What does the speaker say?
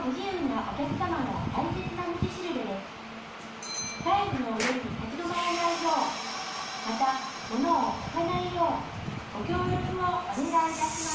ご不自由なお客様の大切な道しるべです。タイルの上に立ち止まらないよう。また物を置かないようご協力をお願いいたします。